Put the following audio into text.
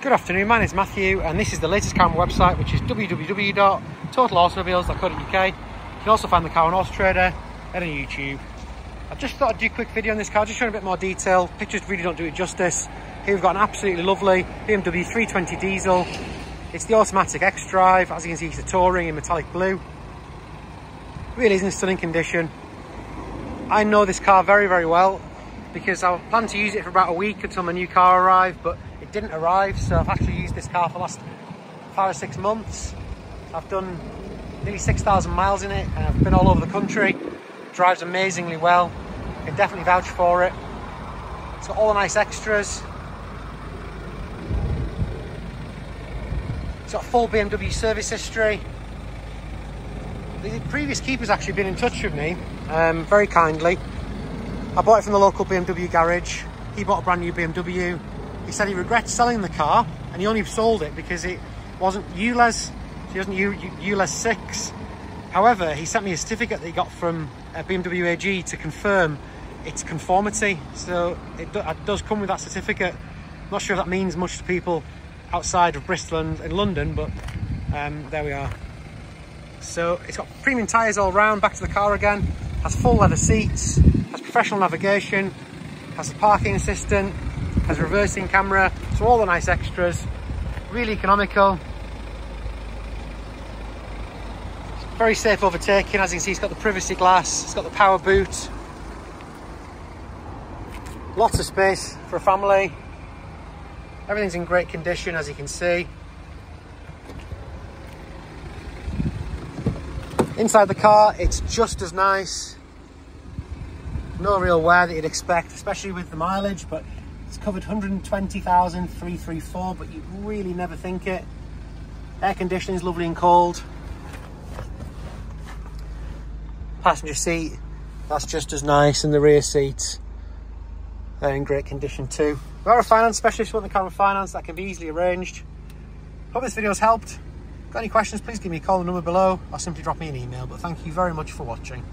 Good afternoon, my name is Matthew and this is the latest car on my website which is www.totalautomobiles.co.uk You can also find the car on Auto and on YouTube. I just thought I'd do a quick video on this car, just showing a bit more detail. Pictures really don't do it justice. Here we've got an absolutely lovely BMW 320 diesel. It's the automatic X-Drive, as you can see it's a Touring in metallic blue. Really is in stunning condition. I know this car very, very well because I plan to use it for about a week until my new car arrived, but it didn't arrive so I've actually used this car for the last five or six months. I've done nearly 6,000 miles in it and I've been all over the country. Drives amazingly well. I can definitely vouch for it. It's got all the nice extras. It's got full BMW service history. The previous keeper's actually been in touch with me um, very kindly. I bought it from the local BMW garage. He bought a brand new BMW he said he regrets selling the car and he only sold it because it wasn't ULEZ, he wasn't ULEZ 6. However, he sent me a certificate that he got from uh, BMW AG to confirm its conformity. So it, do, it does come with that certificate. I'm not sure if that means much to people outside of Bristol and, and London, but um, there we are. So it's got premium tyres all round, back to the car again, has full leather seats, has professional navigation, has a parking assistant, has reversing camera, so all the nice extras, really economical. Very safe overtaking, as you can see it's got the privacy glass, it's got the power boot. Lots of space for a family. Everything's in great condition as you can see. Inside the car, it's just as nice. No real wear that you'd expect, especially with the mileage, but it's covered 120,334, but you really never think it. Air conditioning is lovely and cold. Passenger seat, that's just as nice, and the rear seats, they're in great condition too. We are a finance specialist, want the car finance, that can be easily arranged. Hope this video has helped. Got any questions, please give me a call, the number below, or simply drop me an email. But thank you very much for watching.